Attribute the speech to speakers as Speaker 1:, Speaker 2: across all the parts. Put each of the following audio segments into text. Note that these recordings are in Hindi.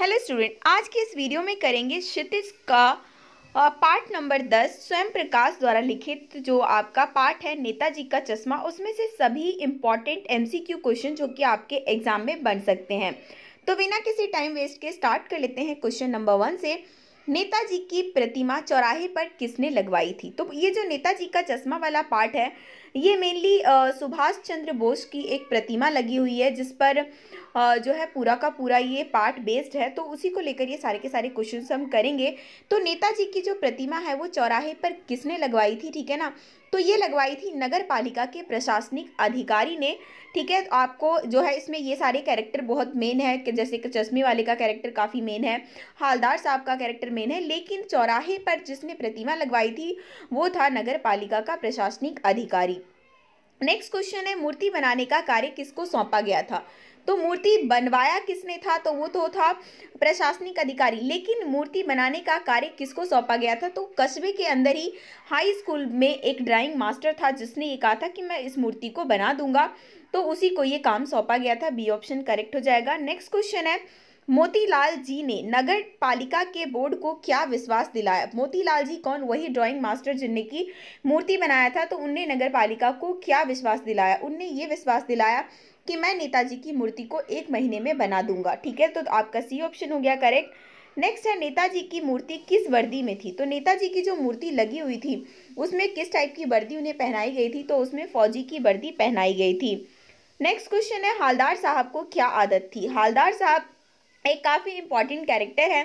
Speaker 1: हेलो स्टूडेंट आज के इस वीडियो में करेंगे क्षितिज का पार्ट नंबर दस स्वयं प्रकाश द्वारा लिखित जो आपका पार्ट है, नेताजी का चश्मा। उसमें से सभी इंपॉर्टेंट एमसीक्यू क्वेश्चन जो कि आपके एग्ज़ाम में बन सकते हैं। तो बिना किसी टाइम वेस्ट के स्टार्ट कर लेते हैं क्वेश्चन नंबर वन से। नेताजी की प्रतिमा चौराहे पर किसने लगवाई थी? तो ये जो नेताजी का चश्मा वाला पार्ट है, ये मेनली सुभाष चंद्र बोस की एक प्रतिमा लगी हुई है, जिस पर जो है पूरा का पूरा ये पार्ट बेस्ड है तो उसी को लेकर ये सारे के सारे क्वेश्चन हम करेंगे। तो नेताजी की जो प्रतिमा है, वो चौराहे पर किसने लगवाई थी, ठीक है ना? तो ये लगवाई थी नगर पालिका के प्रशासनिक अधिकारी ने, ठीक है? आपको जो है इसमें ये सारे कैरेक्टर बहुत मेन है, कि जैसे कि चश्मे वाले का कैरेक्टर काफ़ी मेन है, हालदार साहब का कैरेक्टर मेन है, लेकिन चौराहे पर जिसने प्रतिमा लगवाई थी, वो था नगर पालिका का प्रशासनिक अधिकारी। नेक्स्ट क्वेश्चन है, मूर्ति बनाने का कार्य किसको सौंपा गया था? तो मूर्ति बनवाया किसने था? तो वो तो था प्रशासनिक अधिकारी। लेकिन मूर्ति बनाने का कार्य किसको सौंपा गया था? तो कस्बे के अंदर ही हाई स्कूल में एक ड्राइंग मास्टर था, जिसने ये कहा था कि मैं इस मूर्ति को बना दूँगा। तो उसी को ये काम सौंपा गया था। बी ऑप्शन करेक्ट हो जाएगा। नेक्स्ट क्वेश्चन है मोतीलाल जी ने नगर पालिका के बोर्ड को क्या विश्वास दिलाया? मोतीलाल जी कौन? वही ड्राइंग मास्टर जिनने की मूर्ति बनाया था तो उनने नगर पालिका को क्या विश्वास दिलाया? उनने ये विश्वास दिलाया कि मैं नेताजी की मूर्ति को एक महीने में बना दूँगा, ठीक है? तो आपका सी ऑप्शन हो गया करेक्ट नेक्स्ट है, नेताजी की मूर्ति किस वर्दी में थी? तो नेताजी की जो मूर्ति लगी हुई थी, उसमें किस टाइप की वर्दी उन्हें पहनाई गई थी? तो उसमें फौजी की वर्दी पहनाई गई थी। नेक्स्ट क्वेश्चन है, हालदार साहब को क्या आदत थी? हालदार साहब एक काफ़ी इंपॉर्टेंट कैरेक्टर है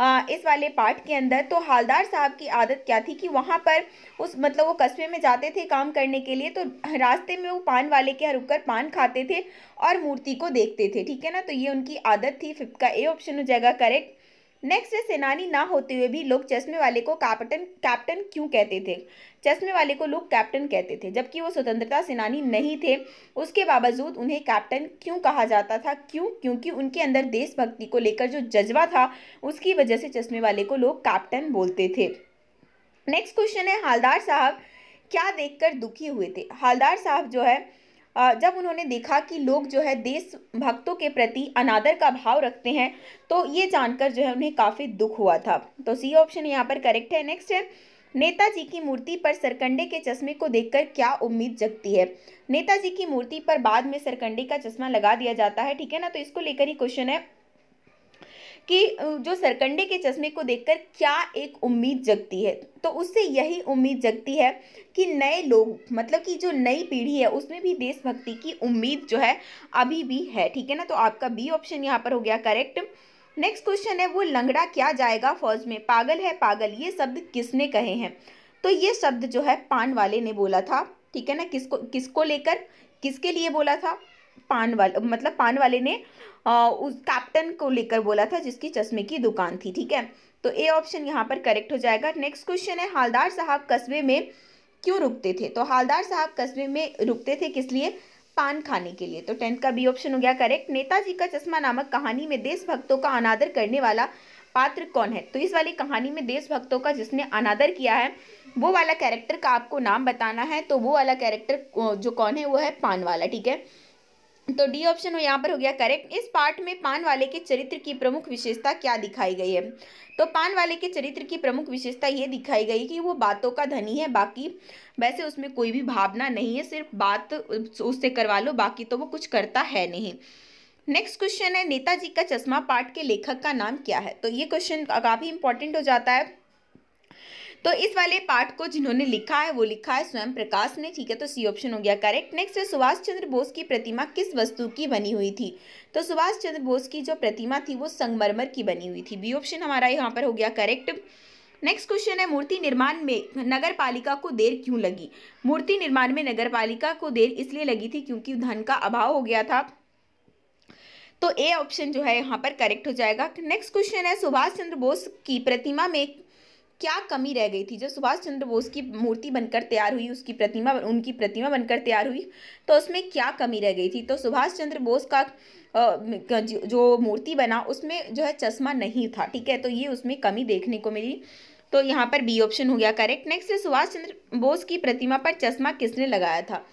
Speaker 1: आ, इस वाले पार्ट के अंदर। तो हालदार साहब की आदत क्या थी कि वहाँ पर उस मतलब वो कस्बे में जाते थे काम करने के लिए तो रास्ते में वो पान वाले के यहाँ रुक पान खाते थे और मूर्ति को देखते थे ठीक है ना? तो ये उनकी आदत थी। फिफ्थ का ए ऑप्शन हो जाएगा करेक्ट नेक्स्ट है सेनानी ना होते हुए भी लोग चश्मे वाले को कैप्टन कैप्टन क्यों कहते थे? चश्मे वाले को लोग कैप्टन कहते थे, जबकि वो स्वतंत्रता सेनानी नहीं थे। उसके बावजूद उन्हें कैप्टन क्यों कहा जाता था? क्यों? क्योंकि उनके अंदर देशभक्ति को लेकर जो जज्बा था, उसकी वजह से चश्मे वाले को लोग कैप्टन बोलते थे। नेक्स्ट क्वेश्चन है, हालदार साहब क्या देखकर दुखी हुए थे? हालदार साहब जो है जब उन्होंने देखा कि लोग जो है देश भक्तों के प्रति अनादर का भाव रखते हैं तो ये जानकर जो है उन्हें काफ़ी दुख हुआ था। तो सी ऑप्शन यहाँ पर करेक्ट है। नेक्स्ट है, नेताजी की मूर्ति पर सरकंडे के चश्मे को देखकर क्या उम्मीद जगती है? नेताजी की मूर्ति पर बाद में सरकंडे का चश्मा लगा दिया जाता है, ठीक है ना? तो इसको लेकर ही क्वेश्चन है। कि जो सरकंडे के चश्मे को देखकर क्या एक उम्मीद जगती है? तो उससे यही उम्मीद जगती है कि नए लोग मतलब कि जो नई पीढ़ी है, उसमें भी देशभक्ति की उम्मीद जो है, अभी भी है, ठीक है ना? तो आपका बी ऑप्शन यहाँ पर हो गया करेक्ट नेक्स्ट क्वेश्चन है, वो लंगड़ा क्या जाएगा फौज में? पागल है पागल, ये शब्द किसने कहे हैं? तो ये शब्द जो है, पान वाले ने बोला था, ठीक है ना? किसको किसको लेकर, किसके लिए बोला था? पान वाले मतलब पान वाले ने आ, उस कैप्टन को लेकर बोला था जिसकी चश्मे की दुकान थी ठीक है? तो ए ऑप्शन यहाँ पर करेक्ट हो जाएगा। नेक्स्ट क्वेश्चन है हालदार साहब कस्बे में क्यों रुकते थे? तो हालदार साहब कस्बे में रुकते थे किस लिए? पान खाने के लिए। तो टेंथ का बी ऑप्शन हो गया करेक्ट। नेताजी का चश्मा नामक कहानी में देशभक्तों का अनादर करने वाला पात्र कौन है? तो इस वाली कहानी में देशभक्तों का जिसने अनादर किया है वो वाला कैरेक्टर का आपको नाम बताना है तो वो वाला कैरेक्टर जो कौन है वो है पान वाला ठीक है? तो डी ऑप्शन यहाँ पर हो गया करेक्ट इस पार्ट में पान वाले के चरित्र की प्रमुख विशेषता क्या दिखाई गई है? तो पान वाले के चरित्र की प्रमुख विशेषता ये दिखाई गई कि वो बातों का धनी है, बाकी वैसे उसमें कोई भी भावना नहीं है, सिर्फ़ बात उससे करवा लो, बाकी तो वो कुछ करता है नहीं। नेक्स्ट क्वेश्चन है, नेताजी का चश्मा पाठ के लेखक का नाम क्या है? तो ये क्वेश्चन काफ़ी इंपॉर्टेंट हो जाता है। तो इस वाले पार्ट को जिन्होंने लिखा है, वो लिखा है स्वयं प्रकाश ने, ठीक है? तो सी ऑप्शन हो गया करेक्ट नेक्स्ट है, सुभाष चंद्र बोस की प्रतिमा किस वस्तु की बनी हुई थी? तो सुभाष चंद्र बोस की जो प्रतिमा थी, वो संगमरमर की बनी हुई थी। बी ऑप्शन हमारा यहाँ पर हो गया करेक्ट नेक्स्ट क्वेश्चन है, मूर्ति निर्माण में नगर पालिका को देर क्यों लगी? मूर्ति निर्माण में नगर पालिका को देर इसलिए लगी थी क्योंकि धन का अभाव हो गया था। तो ए ऑप्शन जो है, यहाँ पर करेक्ट हो जाएगा। नेक्स्ट क्वेश्चन है, सुभाष चंद्र बोस की प्रतिमा में क्या कमी रह गई थी? जो सुभाष चंद्र बोस की मूर्ति बनकर तैयार हुई उसकी प्रतिमा उनकी प्रतिमा बनकर तैयार हुई तो उसमें क्या कमी रह गई थी? तो सुभाष चंद्र बोस का जो मूर्ति बना उसमें जो है चश्मा नहीं था ठीक है? तो ये उसमें कमी देखने को मिली। तो यहाँ पर बी ऑप्शन हो गया करेक्ट नेक्स्ट है सुभाष चंद्र बोस की प्रतिमा पर चश्मा किसने लगाया था?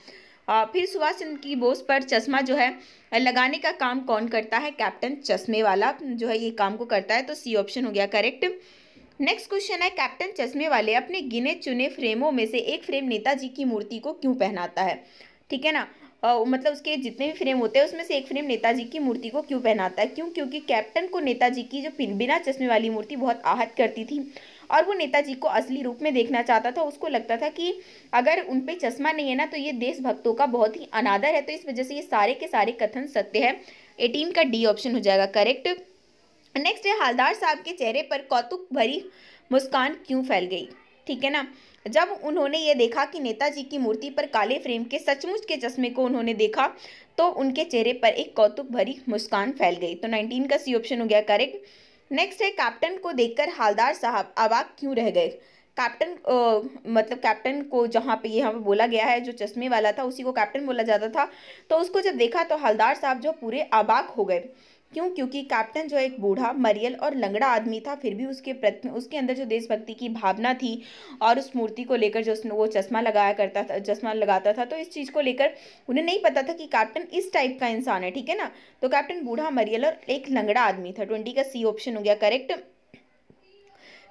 Speaker 1: आ, फिर सुभाष चंद्र की बोस पर चश्मा जो है लगाने का काम कौन करता है? कैप्टन चश्मे वाला जो है ये काम को करता है तो सी ऑप्शन हो गया करेक्ट नेक्स्ट क्वेश्चन है कैप्टन चश्मे वाले अपने गिने चुने फ्रेमों में से एक फ्रेम नेताजी की मूर्ति को क्यों पहनाता है? ठीक है ना? मतलब उसके जितने भी फ्रेम होते हैं, उसमें से एक फ्रेम नेताजी की मूर्ति को क्यों पहनाता है? क्यों? क्योंकि कैप्टन को नेताजी की जो बिना चश्मे वाली मूर्ति बहुत आहत करती थी और वो नेताजी को असली रूप में देखना चाहता था। उसको लगता था कि अगर उन पर चश्मा नहीं है ना तो ये देशभक्तों का बहुत ही अनादर है। तो इस वजह से ये सारे के सारे कथन सत्य है। एटीन का डी ऑप्शन हो जाएगा करेक्ट नेक्स्ट है हालदार साहब के चेहरे पर कौतुक भरी मुस्कान क्यों फैल गई? ठीक है ना? जब उन्होंने ये देखा कि नेताजी की मूर्ति पर काले फ्रेम के सचमुच के चश्मे को उन्होंने देखा तो उनके चेहरे पर एक कौतुक भरी मुस्कान फैल गई। तो नाइनटीन का सी ऑप्शन हो गया करेक्ट नेक्स्ट है कैप्टन को देखकर हालदार साहब अवाक क्यों रह गए? कैप्टन मतलब कैप्टन को जहाँ पे, यहाँ पे बोला गया है, जो चश्मे वाला था, उसी को कैप्टन बोला जाता था। तो उसको जब देखा तो हलदार साहब जो पूरे अबाक हो गए। क्यों? क्योंकि कैप्टन जो एक बूढ़ा, मरियल और लंगड़ा आदमी था, फिर भी उसके प्रति, उसके अंदर जो देशभक्ति की भावना थी और उस मूर्ति को लेकर जो वो चश्मा लगाया करता था, चश्मा लगाता था तो इस चीज़ को लेकर उन्हें नहीं पता था कि कैप्टन इस टाइप का इंसान है, ठीक है ना? तो कैप्टन बूढ़ा, मरियल और एक लंगड़ा आदमी था, ट्वेंटी का सी ऑप्शन हो गया करेक्ट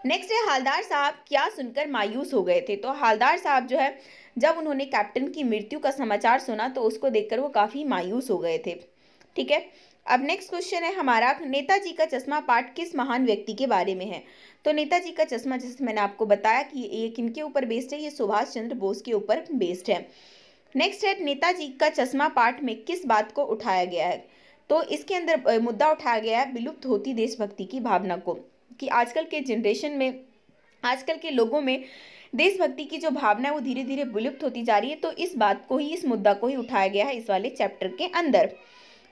Speaker 1: नेक्स्ट है, हालदार साहब क्या सुनकर मायूस हो गए थे? तो हालदार साहब जो है, जब उन्होंने कैप्टन की मृत्यु का समाचार सुना तो उसको देखकर वो काफ़ी मायूस हो गए थे, ठीक है? अब नेक्स्ट क्वेश्चन है, हमारा नेताजी का चश्मा पाठ किस महान व्यक्ति के बारे में है? तो नेताजी का चश्मा, जैसे मैंने आपको बताया कि ये किनके ऊपर बेस्ड है? ये सुभाष चंद्र बोस के ऊपर बेस्ड है। नेक्स्ट है, नेताजी का चश्मा पाठ में किस बात को उठाया गया है? तो इसके अंदर मुद्दा उठाया गया है विलुप्त होती देशभक्ति की भावना को, कि आजकल के जनरेशन में, आजकल के लोगों में देशभक्ति की जो भावना है, वो धीरे धीरे विलुप्त होती जा रही है। तो इस बात को ही, इस मुद्दा को ही उठाया गया है इस वाले चैप्टर के अंदर।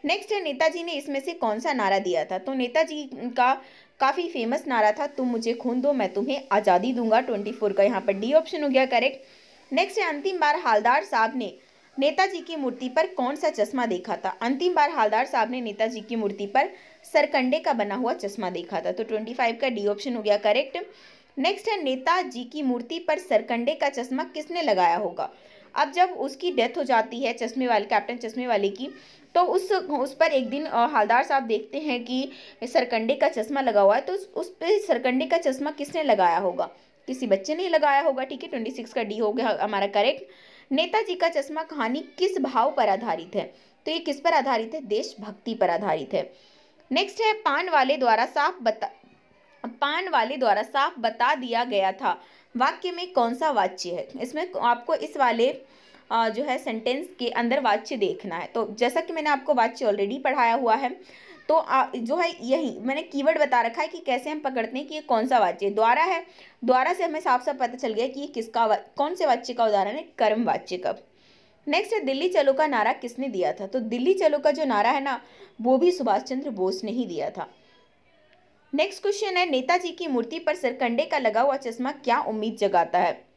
Speaker 1: नेक्स्ट है नेताजी ने इसमें से कौन सा नारा दिया था? तो नेताजी का काफ़ी फ़ेमस नारा था, तुम मुझे खून दो, मैं तुम्हें आज़ादी दूँगा ट्वेंटी फोर का यहाँ पर डी ऑप्शन हो गया करेक्ट नेक्स्ट है अंतिम बार हालदार साहब ने नेताजी की मूर्ति पर कौन सा चश्मा देखा था? अंतिम बार हालदार साहब ने नेताजी की मूर्ति पर सरकंडे का बना हुआ चश्मा देखा था तो ट्वेंटी फाइव का डी ऑप्शन हो गया करेक्ट नेक्स्ट है नेताजी की मूर्ति पर सरकंडे का चश्मा किसने लगाया होगा? अब जब उसकी डेथ हो जाती है, चश्मे वाले कैप्टन चश्मे वाले की तो उस उस पर एक दिन हालदार साहब देखते हैं कि सरकंडे का चश्मा लगा हुआ है तो उस, उस पर सरकंडे का चश्मा किसने लगाया होगा? किसी बच्चे ने लगाया होगा ठीक है? ट्वेंटी सिक्स का डी हो गया हमारा करेक्ट। नेताजी का चश्मा कहानी किस भाव पर आधारित है? तो ये किस पर आधारित है? देशभक्ति पर आधारित है। नेक्स्ट है पान वाले द्वारा साफ़ बता पान वाले द्वारा साफ़ बता दिया गया था। वाक्य में कौन सा वाच्य है? इसमें आपको इस वाले जो है सेंटेंस के अंदर वाच्य देखना है। तो जैसा कि मैंने आपको वाच्य ऑलरेडी पढ़ाया हुआ है तो आ, जो है यही मैंने कीवर्ड बता रखा है कि कैसे हम पकड़ते हैं कि ये कौन सा वाच्य द्वारा है द्वारा से हमें साफ़ साफ़ पता चल गया कि ये किसका कौन से वाच्य का उदाहरण है कर्म वाच्य का। नेक्स्ट है दिल्ली चलो का नारा किसने दिया था? तो दिल्ली चलो का जो नारा है ना वो भी सुभाष चंद्र बोस ने ही दिया था। नेक्स्ट क्वेश्चन है नेताजी की मूर्ति पर सरकंडे का लगा हुआ चश्मा क्या उम्मीद जगाता है?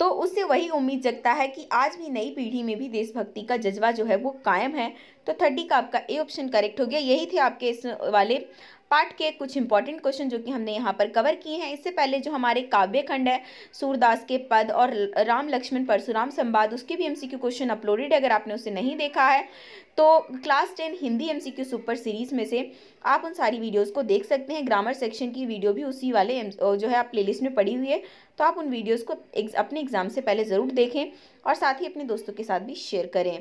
Speaker 1: तो उससे वही उम्मीद जगता है कि आज भी नई पीढ़ी में भी देशभक्ति का जज्बा जो है वो कायम है। तो थर्टी का आपका ए ऑप्शन करेक्ट हो गया। यही थे आपके इस वाले पार्ट के कुछ इंपॉर्टेंट क्वेश्चन जो कि हमने यहाँ पर कवर किए हैं। इससे पहले जो हमारे काव्य खंड है, सूरदास के पद और राम लक्ष्मण परशुराम संवाद, उसके भी एमसीक्यू क्वेश्चन अपलोडेड है, अगर आपने उसे नहीं देखा है। तो class ten Hindi MCQ super series में से आप उन सारी वीडियोज़ को देख सकते हैं। ग्रामर सेक्शन की वीडियो भी उसी वाले जो है आप प्लेलिस्ट में पड़ी हुई है। तो आप उन वीडियोज़ को अपने एग्ज़ाम से पहले ज़रूर देखें और साथ ही अपने दोस्तों के साथ भी शेयर करें।